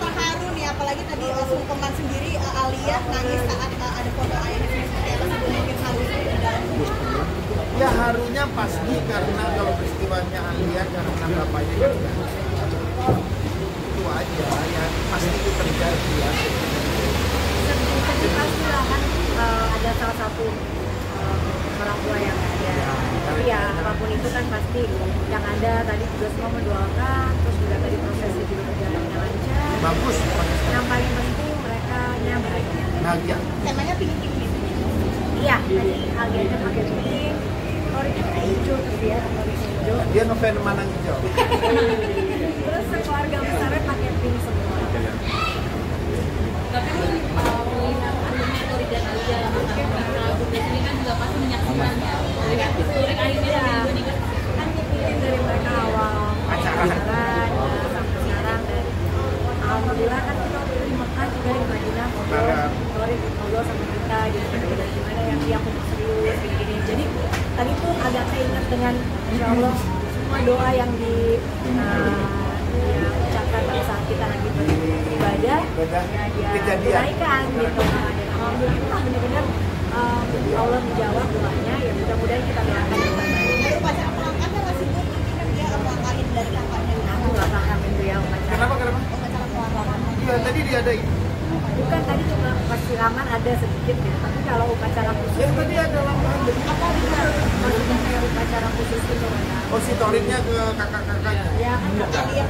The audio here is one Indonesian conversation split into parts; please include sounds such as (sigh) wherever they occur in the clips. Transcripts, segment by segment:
terharu nih apalagi tadi eh, langsung sungkeman sendiri uh, Alia nangis saat uh, ada foto ayahnya mungkin haru Ya harunya pasti karena kalau peristiwanya Alia karena bapaknya kan itu aja ya pasti itu terjadi ya. Silakan ada salah satu uh, orang tua yang ada. Ya, ya. Tapi ya apa pun itu kan pasti yang ada tadi juga semua mendoakan terus juga tadi prosesnya juga berjalan lancar. Bagus, yang paling penting mereka nya bahagia. Bahagia. temanya pink pink gitu. Iya tadi agennya pakai pink pakai hijau terus dia Tori hijau. Dia ngefans mana hijau. (laughs) terus sekeluarga besarnya pakai pink semua Tapi uh, pengingat akhirnya Tori dan Alia karena Bunda ini kan juga pasti menyaksikan ya. Jadi kan historik akhirnya Iya. dari menikah. kan ngikutin dari mereka awal Pacaran. pacaran, ya, sampai sekarang dan alhamdulillah kan kita waktu itu di Mekah juga di Madinah ngobrol Pacaran. Tori ngobrol sama kita gitu. Udah gimana yang dia aku serius gini gini jadi tadi tuh agak keinget dengan Insya Allah semua doa yang di uh, ya, ucapkan pada saat kita lagi beribadah Ibadah. ya dia tunaikan gitu. Dan alhamdulillah benar-benar um, Allah menjawab doanya ya mudah-mudahan kita doakan yang terbaik. Masih kan dia dari kakaknya aku nggak paham itu ya upacara. Kenapa kenapa? upacara Iya tadi diadain. bukan tadi cuma persiraman ada sedikit ya. Tapi kalau upacara khusus Ya tadi ada lampangan dari apa juga maksudnya kayak upacara khusus itu mana Oh si Torinnya ke kakak-kakaknya. ya kan kakaknya.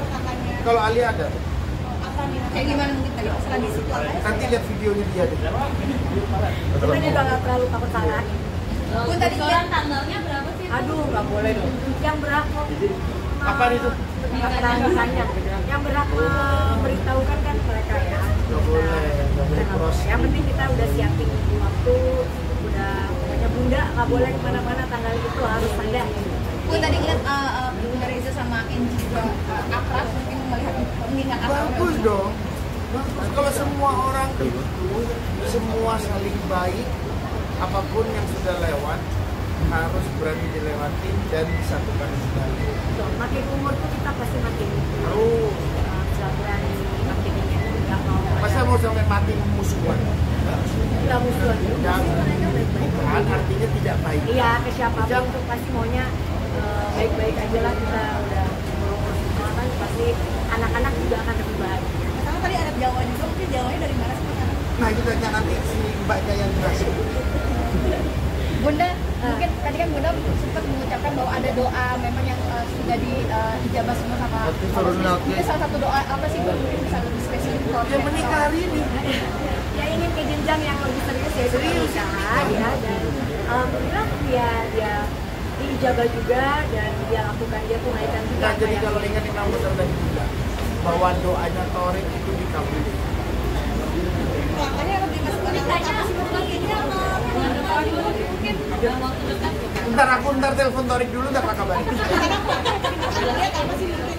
Kalau Alia ada. apa kayak gimana mungkin tadi? Pas di situ apa Nanti lihat videonya dia deh. kita juga nggak terlalu takut salah. Pun tadi Restoran tanggalnya berapa sih? aduh nggak boleh dong. Yang berhak Apa itu? pernikahannya yang berhak memberitahukan kan mereka ya Nggak boleh, nggak boleh cross. yang penting kita udah siapin waktu udah pokoknya bunda nggak boleh ke mana-mana tanggal itu harus ada pun tadi lihat uh, uh, Bunda Reza sama Enji juga uh, akrab mungkin melihat mengingat akrab Bagus dong. Bagus kalau semua orang itu semua saling baik, apa pun yang sudah lewat harus berani dilewati dan disatukan kembali. Makin umur tuh kita pasti makin Harus. uh, bisa berani makin ingin nggak mau Masa mau sampai mati memusuhan? Mereka baik-baik Bukan, artinya tidak baik. iya ke siapa pun Jangan. tuh pasti maunya uh, baik-baik aja lah kita udah semua kan pasti anak-anak juga akan lebih bahagia sama tadi ada Jawa juga mungkin Jawanya dari mana sih? Nah itu tanya nanti si mbaknya yang jelasin. Bunda mungkin tadi kan Bunda sempat mengucapkan bahwa ada doa memang yang uh, sudah di uh, semua Allah. turun salah satu doa apa sih Bu? Mungkin bisa lebih spesifik Dia menikah hari ini. (laughs) ya ingin ke jenjang yang lebih serius ya serius ya ya dan alhamdulillah dia dia diijabah juga dan dia lakukan dia tunaikan juga Nah, jadi yang kalau ingat Imam Besar tadi juga bahwa doanya Torik itu dikabuli. Makanya dimasukkan Ditanya mungkin dalam waktu dekat. Ntar aku ntar telepon Torik dulu ntar lihat apa sih mungkin